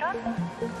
것처럼